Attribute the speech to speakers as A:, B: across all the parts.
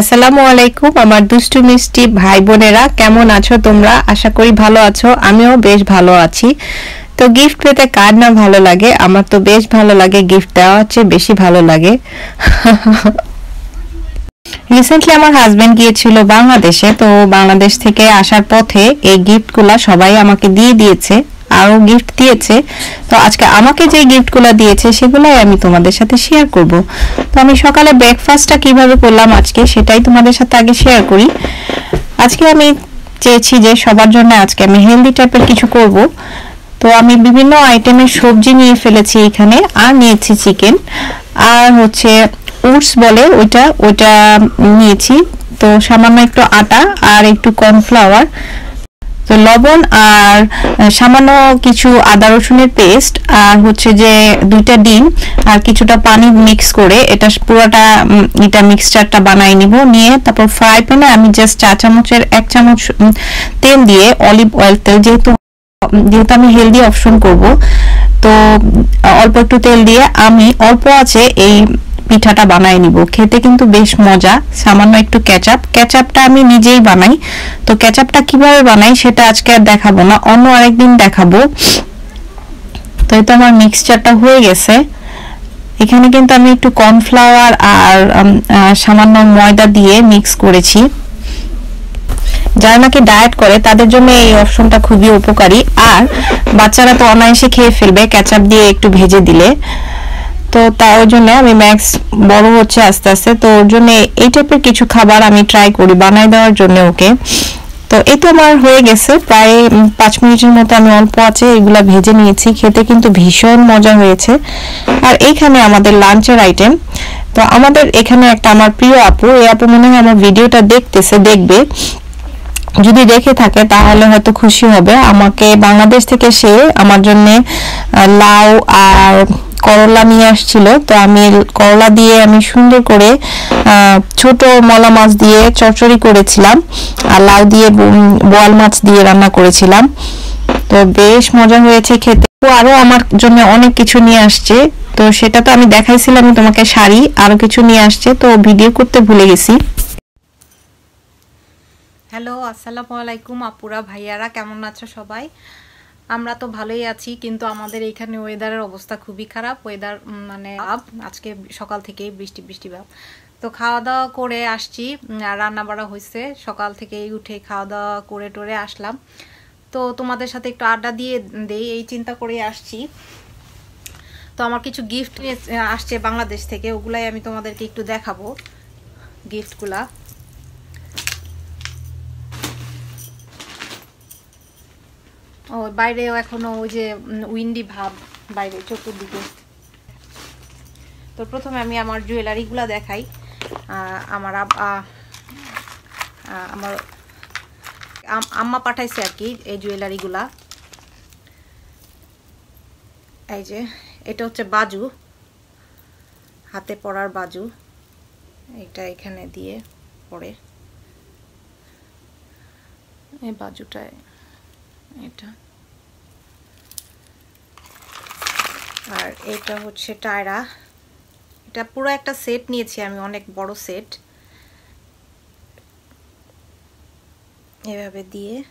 A: আসসালামু আলাইকুম, আমার দুষ্টু মিষ্টি ভাই বোনেরা, কেমন আছো তোমরা? আশা করি ভালো আছো, আমিও বেশ ভালো আছি। তো গিফট পেতে কার না ভালো লাগে? আমার তো বেশ ভালো লাগে গিফট দেওয়া হচ্ছে বেশি ভালো লাগে। রিসেন্টলি আমার হাজবেন্ড গিয়েছিল বাংলাদেশে, তো বাংলাদেশ থেকে আসার পথে এই গিফটগুলা সবাই আমাকে দিয়ে দিয়েছে। আরও গিফট দিয়েছে। তো আজকে আমাকে যে গিফটগুলো দিয়েছে, সেগুলাই আমি তোমাদের সাথে শেয়ার করব। তো আমি সকালে ব্রেকফাস্টটা কীভাবে করলাম আজকে, সেটাই তোমাদের সাথে আগে শেয়ার করি। আজকে আমি চেয়েছি যে সবার জন্য আজকে আমি হেলদি টাইপের কিছু করব। তো আমি বিভিন্ন আইটেমের সবজি নিয়ে ফেলেছি এখানে, আর নিয়েছি চিকেন আর হচ্ছে উটস বলে ওইটা ওইটা নিয়েছি। তো সামান্য একটু আটা আর একটু কর্নফ্লাওয়ার তো লবণ আর সামান্য কিছু আদা রসুনের পেস্ট আর হচ্ছে যে দুইটা ডিম আর কিছুটা পানি মিক্স করে এটা পুরোটা এটা মিক্সচারটা বানাই নিব। নিয়ে তারপর ফ্রাই প্যানে আমি জাস্ট চা চামচের এক চামচ তেল দিয়ে অলিভ অয়েল তেল যেহেতু যেহেতু আমি হেলদি অপশন করব, তো, অল্প একটু তেল দিয়ে আমি, অল্প আছে এই পিঠাটা বানাই নিব। খেতে কিন্তু বেশ মজা, সামান্য একটু ক্যাচাপ ক্যাচাপটা আমি নিজেই বানাই। তো ক্যাচাপটা কীভাবে বানাই সেটা আজকে আর দেখাবো না, অন্য আরেকদিন দেখাবো। তো এই তো আমার মিক্সচারটা হয়ে গেছে। এখানে কিন্তু আমি একটু কর্নফ্লাওয়ার আর সামান্য ময়দা দিয়ে মিক্স করেছি। যারা নাকি ডায়েট করে, তাদের জন্য এই অপশনটা খুবই উপকারী। আর বাচ্চারা তো অনায়াসে খেয়ে ফেলবে ক্যাচাপ দিয়ে একটু ভেজে দিলে। তো তার জন্য আমি ম্যাক্স বড় হচ্ছে আস্তে আস্তে, তো ওর জন্য এই টাইপের কিছু খাবার আমি ট্রাই করি, বানাই দেওয়ার জন্য ওকে। তো এই তো আমার হয়ে গেছে, প্রায় পাঁচ মিনিটের মতো আমি অল্প আছে, এগুলা ভেজে নিয়েছি, খেতে কিন্তু ভীষণ মজা হয়েছে। আর এইখানে আমাদের লাঞ্চের আইটেম তো আমাদের এখানে একটা আমার প্রিয় আপু, এই আপু মনে হয় আমার ভিডিওটা দেখতেছে, দেখবে। যদি দেখে থাকে তাহলে হয়তো খুশি হবে। আমাকে বাংলাদেশ থেকে সে আমার জন্য লাউ আর করলা নিয়ে আসছিল, তো আমি করলা দিয়ে আমি সুন্দর করে ছোট মলা মাছ দিয়ে চচ্চড়ি করেছিলাম আর লাউ দিয়ে বোয়াল মাছ দিয়ে রান্না করেছিলাম। তো বেশ মজা হয়েছে খেতে। ও আরও আমার জন্য অনেক কিছু নিয়ে আসছে, তো সেটা তো আমি দেখাইছিলাম তোমাকে শাড়ি, আরও কিছু নিয়ে আসছে, তো ভিডিও করতে ভুলে গেছি। হ্যালো, আসসালামু আলাইকুম আপুরা, ভাইয়ারা, কেমন আছো সবাই? আমরা তো ভালোই আছি, কিন্তু আমাদের এইখানে ওয়েদারের অবস্থা খুবই খারাপ। ওয়েদার মানে আপ আজকে সকাল থেকেই বৃষ্টি বৃষ্টি ভাব তো খাওয়া দাওয়া করে আসছি রান্না বাড়া হয়েছে সকাল থেকে উঠে খাওয়া দাওয়া করে টোরে আসলাম। তো তোমাদের সাথে একটু আড্ডা দিয়ে দেই, এই চিন্তা করে আসছি। তো আমার কিছু গিফট আসছে বাংলাদেশ থেকে, ওগুলাই আমি তোমাদেরকে একটু দেখাবো গিফটগুলা ও, বাইরেও এখনও ওই যে উইন্ডি ভাব বাইরে, চতুর্দিকে। তো প্রথমে আমি আমার জুয়েলারিগুলা দেখাই। আমার আমার আম্মা পাঠাইছে আর কি এই জুয়েলারিগুলা এই যে, এটা হচ্ছে বাজু। হাতে পরার বাজু। এটা এখানে দিয়ে পরে। এই বাজুটায় এটা। আর এটা হচ্ছে টায়রা। এটা পুরো একটা সেট নিয়েছি আমি, অনেক বড় সেট। এভাবে দিয়ে।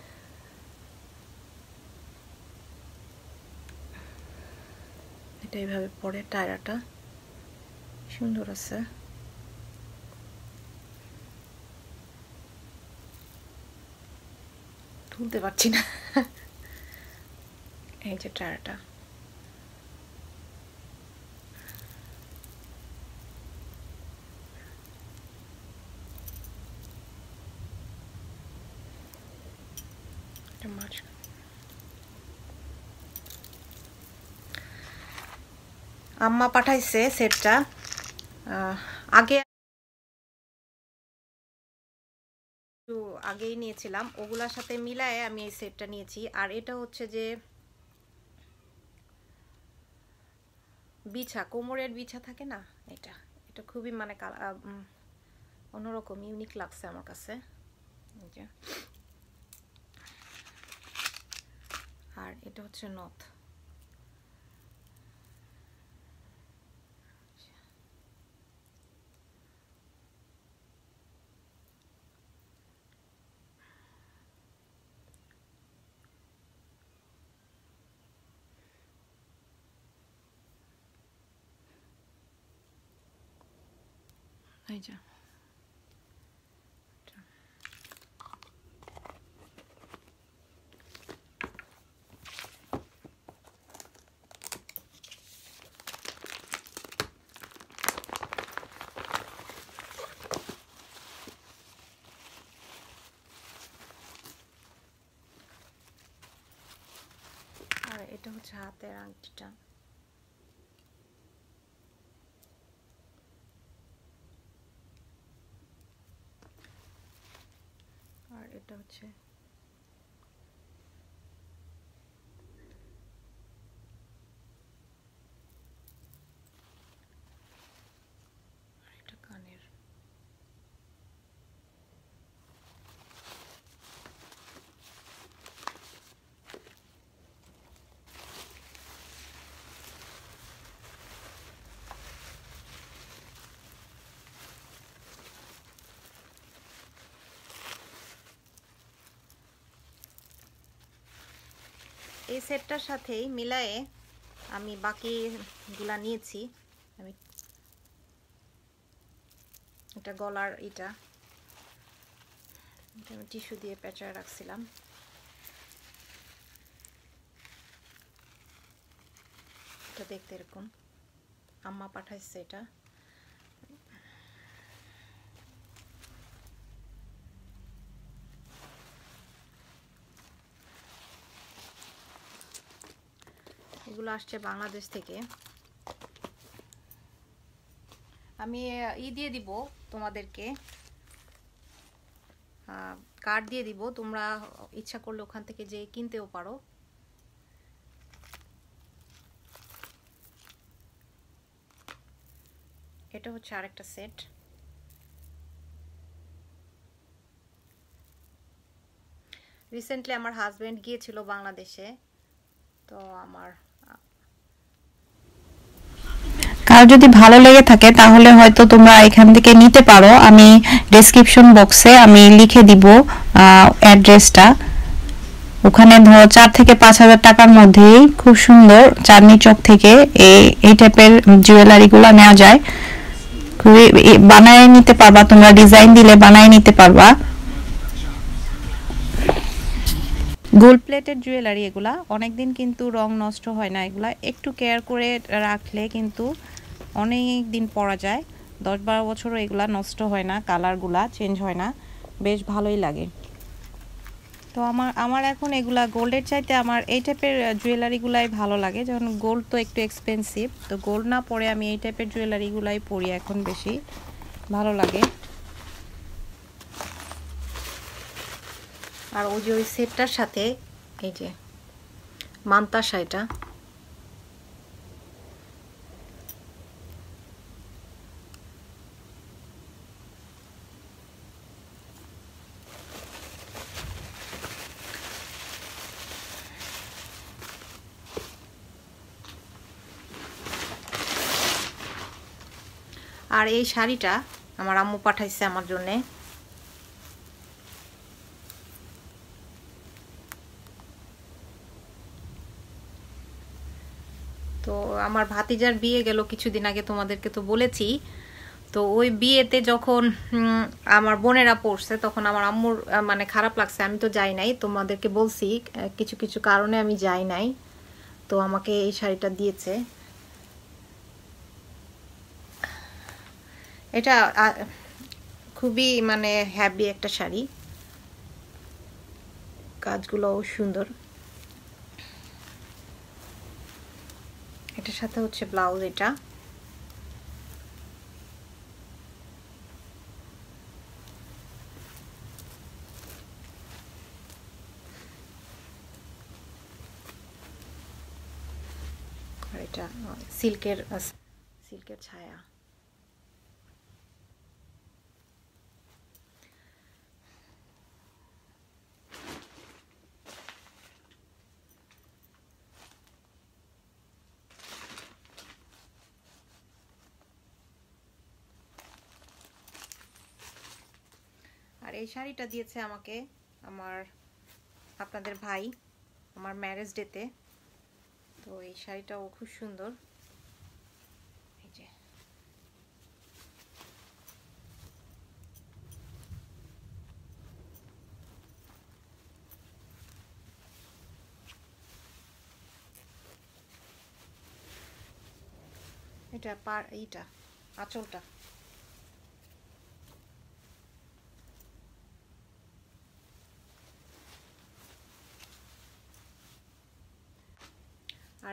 A: এটা এইভাবে পরে টায়রাটা। সুন্দর আছে। তুলতে পারছি না। এই যে টায়ারটা। আম্মা পাঠাইছে সেটটা। আগে একটু আগেই নিয়েছিলাম। ওগুলার সাথে মিলায়ে আমি এই সেটটা নিয়েছি। আর এটা হচ্ছে যে বিছা, কোমরের বিছা থাকে না এটা? এটা খুবই মানে অন্যরকম ইউনিক লাগছে আমার কাছে। আর এটা হচ্ছে নথ।
B: যা আর এটা হচ্ছে হাতের আংটিটা। আর এটা হচ্ছে আর এটা কানের এই সেটটার সাথেই মিলায়ে আমি বাকিগুলা নিয়েছি। আমি এটা গলার এটা আমি টিস্যু দিয়ে পেঁচায় রাখছিলাম। এটা দেখতে এরকম। আম্মা পাঠাইছে এটা। এগুলো আসছে বাংলাদেশ থেকে। আমি ই দিয়ে দিব তোমাদেরকে। কার্ড দিয়ে দিব, তোমরা ইচ্ছা করলে ওখান থেকে যে কিনতেও পারো। এটা হচ্ছে আরেকটা সেট রিসেন্টলি আমার হাজবেন্ড গিয়েছিল বাংলাদেশে, তো আমার
A: কার যদি ভালো লেগে থাকে, তাহলে হয়তো তোমরা এখান থেকে নিতে পারো। আমি ডেসক্রিপশন বক্সে আমি লিখে দিব অ্যাড্রেসটা ওখানে ধরো চার থেকে পাঁচ হাজার টাকার মধ্যেই খুব সুন্দর চাঁদনি চক থেকে এই এই টাইপের জুয়েলারিগুলো নেওয়া যায়। খুবই বানায় নিতে পারবা, তোমরা ডিজাইন দিলে বানায় নিতে পারবা। গোল্ড প্লেটেড জুয়েলারি এগুলা, অনেকদিন কিন্তু রং নষ্ট হয় না, এগুলা একটু কেয়ার করে রাখলে কিন্তু অনেক দিন পরা যায়। দশ বারো বছরও এগুলা নষ্ট হয় না, কালারগুলা চেঞ্জ হয় না। বেশ ভালোই লাগে। তো আমার আমার এখন এগুলা গোল্ডের চাইতে আমার এই টাইপের জুয়েলারিগুলাই ভালো লাগে। যেমন গোল্ড তো একটু এক্সপেন্সিভ তো গোল্ড না পরে আমি এই টাইপের জুয়েলারিগুলাই পরি এখন বেশি। ভালো লাগে।
B: আর ওই যে ওই সেটটার সাথে, এই যে মান্তাসা এটা। আর এই শাড়িটা আমার আম্মু পাঠাইছে আমার জন্যে। তো আমার ভাতিজার বিয়ে গেল কিছুদিন আগে, তোমাদেরকে তো বলেছি। তো ওই বিয়েতে যখন আমার বোনেরা পড়ছে, তখন আমার আম্মুর মানে খারাপ লাগছে, আমি তো যাই নাই, তোমাদেরকে বলছি কিছু কিছু কারণে আমি যাই নাই। তো আমাকে এই শাড়িটা দিয়েছে। এটা খুবই মানে হ্যাপি একটা শাড়ি। কাজগুলোও সুন্দর। এটার সাথে হচ্ছে ব্লাউজ এটা। এটা সিল্কের সিল্কের ছায়া। আর এই শাড়িটা দিয়েছে আমাকে আমার আপনাদের ভাই আমার ম্যারেজ ডেতে তো এই শাড়িটাও খুব সুন্দর। এই যে। এটা পার, এইটা, আঁচলটা।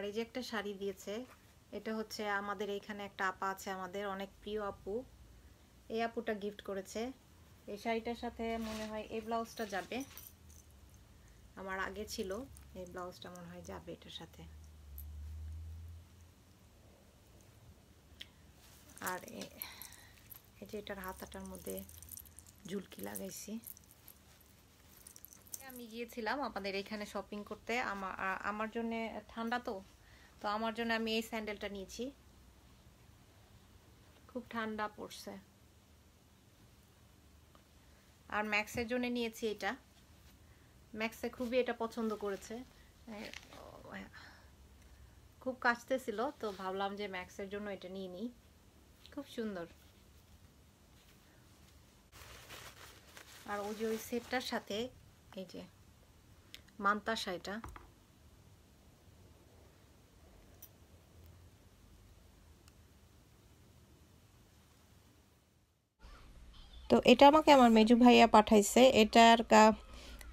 B: আর এই যে একটা শাড়ি দিয়েছে, এটা হচ্ছে আমাদের এইখানে একটা আপা আছে আমাদের, অনেক প্রিয় আপু। এই আপুটা গিফট করেছে। এই শাড়িটার সাথে মনে হয় এই ব্লাউজটা যাবে। আমার আগে ছিল, এই ব্লাউজটা মনে হয় যাবে এটার সাথে। আর এই যে এটার হাতাটার মধ্যে ঝুলকি লাগাইছি। আমি গিয়েছিলাম আমাদের এখানে শপিং করতে। আমার আমার জন্য ঠান্ডা তো তো আমার জন্য আমি এই স্যান্ডেলটা নিয়েছি। খুব ঠান্ডা পড়ছে। আর ম্যাক্সের জন্য নিয়েছি এটা। ম্যাক্সে খুবই এটা পছন্দ করেছে। ও, খুব কাচতেছিল তো ভাবলাম যে ম্যাক্সের জন্য এটা নিয়ে নিই। খুব সুন্দর। আর ওই যে ওই সেটটার সাথে এই যে, মান্তাসা এটা। তো এটা আমাকে আমার মেজু ভাইয়া পাঠাইছে। এটার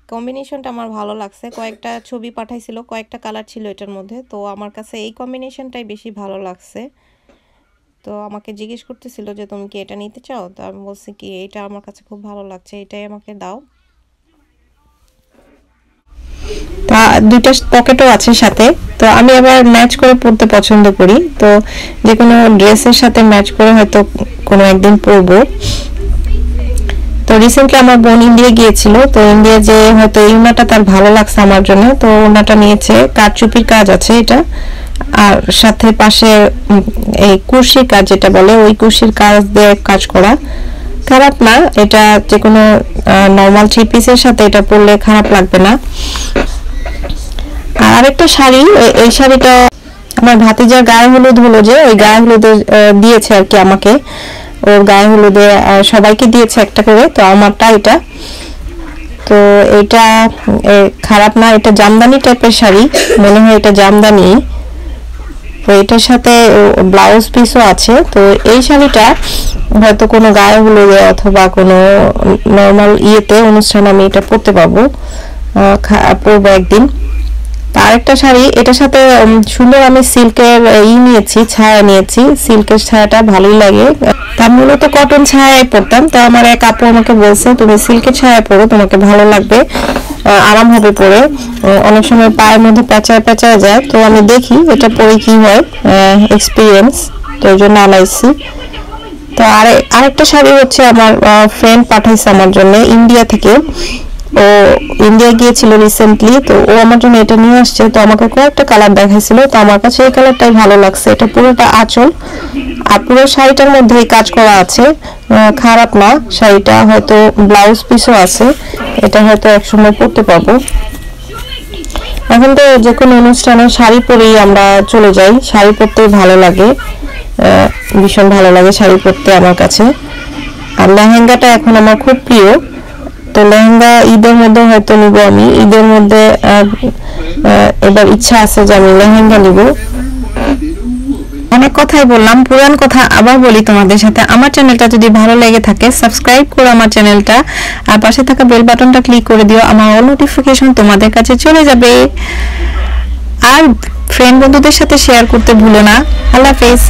B: কম্বিনেশনটা আমার ভালো লাগছে। কয়েকটা ছবি পাঠাইছিল, কয়েকটা কালার ছিল এটার মধ্যে। তো আমার কাছে এই কম্বিনেশনটাই বেশি ভালো লাগছে। তো আমাকে জিজ্ঞেস করতেছিল যে, তুমি কি এটা নিতে চাও? তো আমি বলছি কি, এটা আমার কাছে খুব ভালো লাগছে। এটাই আমাকে দাও।
A: তা দুইটা পকেটও আছে সাথে। তো আমি আবার ম্যাচ করে পরতে পছন্দ করি। তো যে কোনো ড্রেসের সাথে ম্যাচ করে হয়তো কোনো একদিন পরবো। তো রিসেন্টলি আমার বোন ইন্ডিয়া গিয়েছিল। তো ইন্ডিয়া যে হয়তো এই উনাটা তার ভালো লাগছে আমার জন্য। তো ওনাটা নিয়েছে, কারচুপির কাজ আছে এটা। আর সাথে পাশে এই কুর্সির কাজ যেটা বলে, ওই কুর্সির কাজ দিয়ে কাজ করা। খারাপ না, এটা যে কোনো নর্মাল থ্রি পিসের সাথে এটা পরলে খারাপ লাগবে না। আরেকটা শাড়ি, এই শাড়িটা আমার ভাতিজার গায়ে হলুদ হলো যে, ওই গায়ে হলুদে দিয়েছে আর কি আমাকে। ওর গায়ে হলুদে সবাইকে দিয়েছে একটা করে, তো আমারটা এটা। তো এটা খারাপ না, এটা জামদানি টাইপের শাড়ি, মনে হয় এটা জামদানি। তো এটার সাথে ব্লাউজ পিসও আছে, তো এই শাড়িটা হয়তো কোনো গায়ে হলুদে অথবা কোনো নর্মাল ইয়েতে অনুষ্ঠানে আমি এটা পরতে পারব। পরবো একদিন। আরেকটা শাড়ি, এটার সাথে সুন্দর আমি সিল্কের ই নিয়েছি, ছায়া নিয়েছি। সিল্কের ছায়াটা ভালোই লাগে। তার মূলত কটন ছায়ায় পরতাম, তো আমার এক আপু আমাকে বলছে, তুমি সিল্কের ছায়া পরো, তোমাকে ভালো লাগবে আরাম হবে পরে। অনেক সময় পায়ের মধ্যে পেঁচায় পেঁচায় যায়, তো আমি দেখি এটা পরে কি হয় এক্সপিরিয়েন্স তো ওই জন্য আনাইছি। তো আরে, আরেকটা শাড়ি হচ্ছে আমার ফ্রেন্ড পাঠাইছে আমার জন্য ইন্ডিয়া থেকে। ও ইন্ডিয়া গিয়েছিল রিসেন্টলি তো ও আমার জন্য এটা নিয়ে আসছে। তো আমাকে কয়েকটা কালার দেখাইছিল, তো আমার কাছে এই কালারটাই ভালো লাগছে। এটা পুরোটা আঁচল, আর পুরো শাড়িটার মধ্যেই কাজ করা আছে। খারাপ না, শাড়িটা হয়তো ব্লাউজ পিসও আছে। এটা হয়তো একসময় পরতে পারব। এখন তো যে কোনো অনুষ্ঠানে শাড়ি পরেই আমরা চলে যাই। শাড়ি পরতে ভালো লাগে। ভীষণ ভালো লাগে শাড়ি পরতে আমার কাছে। আর লেহেঙ্গাটা এখন আমার খুব প্রিয়। তো লেহেঙ্গা ঈদের মধ্যে হয়তো নিব আমি। ঈদের মধ্যে এবার ইচ্ছা আছে যে আমি লেহেঙ্গা নিব। অনেক কথাই বললাম, পুরান কথা আবার বলি তোমাদের সাথে। আমার চ্যানেলটা যদি ভালো লেগে থাকে সাবস্ক্রাইব করো আমার চ্যানেলটা। আর পাশে থাকা বেল বাটনটা ক্লিক করে দিও, আমার অল নোটিফিকেশন তোমাদের কাছে চলে যাবে। আর ফ্রেন্ড বন্ধুদের সাথে শেয়ার করতে ভুলো না। আল্লাহ হাফেজ।